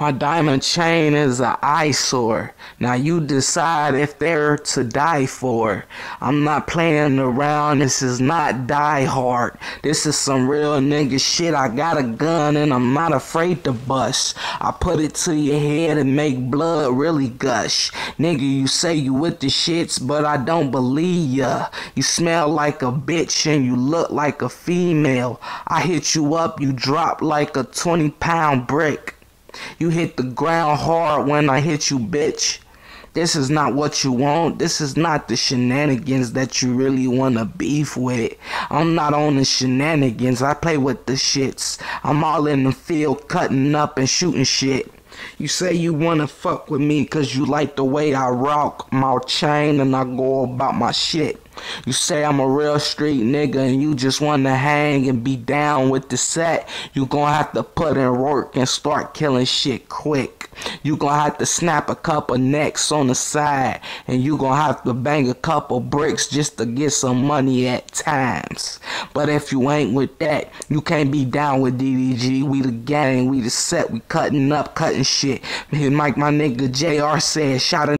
My diamond chain is an eyesore. Now you decide if they're to die for. I'm not playing around. This is not Die Hard. This is some real nigga shit. I got a gun and I'm not afraid to bust. I put it to your head and make blood really gush. Nigga, you say you with the shits, but I don't believe ya. You smell like a bitch and you look like a female. I hit you up, you drop like a 20 pound brick. You hit the ground hard when I hit you, bitch. This is not what you want. This is not the shenanigans that you really wanna beef with. I'm not on the shenanigans. I play with the shits. I'm all in the field cutting up and shooting shit. You say you wanna fuck with me cause you like the way I rock my chain and I go about my shit. You say I'm a real street nigga and you just wanna hang and be down with the set. You gonna have to put in work and start killing shit quick. You gonna have to snap a couple necks on the side and you gonna have to bang a couple bricks just to get some money at times. But if you ain't with that, you can't be down with DDG. We the gang, we the set, we cutting up, cutting shit. Like my nigga JR said, shot a